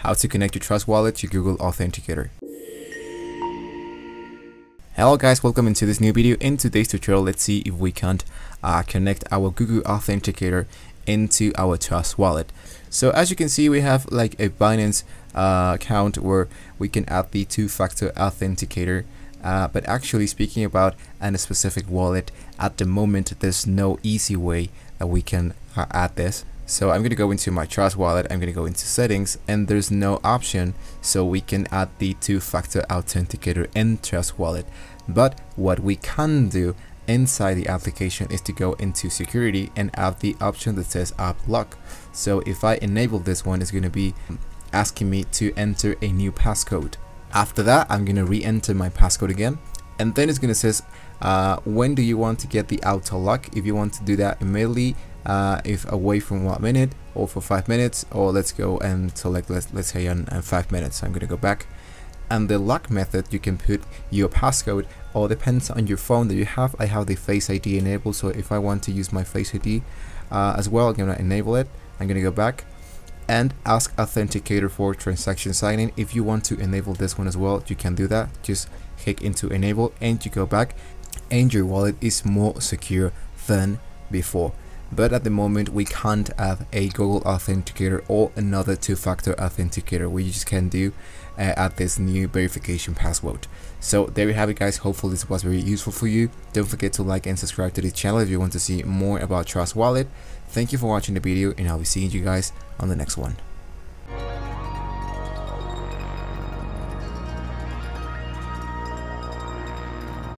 how to connect your Trust Wallet to Google Authenticator. Hello guys, welcome into this new video. In today's tutorial, let's see if we can uh, connect our Google Authenticator into our Trust Wallet. So as you can see, we have like a Binance uh, account where we can add the two-factor authenticator. Uh, but actually speaking about a specific wallet, at the moment, there's no easy way that we can uh, add this. So I'm going to go into my Trust Wallet, I'm going to go into settings and there's no option so we can add the two-factor authenticator in Trust Wallet. But what we can do inside the application is to go into security and add the option that says app lock. So if I enable this one, it's going to be asking me to enter a new passcode. After that, I'm going to re-enter my passcode again. And then it's going to says, uh, when do you want to get the auto lock? If you want to do that immediately, uh, if away from one minute or for five minutes or let's go and select let's, let's say on, on five minutes. I'm gonna go back. And the lock method you can put your passcode or depends on your phone that you have. I have the face ID enabled so if I want to use my face ID uh, as well I'm gonna enable it. I'm gonna go back and ask authenticator for transaction signing. If you want to enable this one as well you can do that. Just click into enable and you go back and your wallet is more secure than before but at the moment we can't add a Google Authenticator or another two-factor authenticator. We just can do uh, add this new verification password. So there you have it guys. Hopefully this was very useful for you. Don't forget to like and subscribe to the channel if you want to see more about Trust Wallet. Thank you for watching the video and I'll be seeing you guys on the next one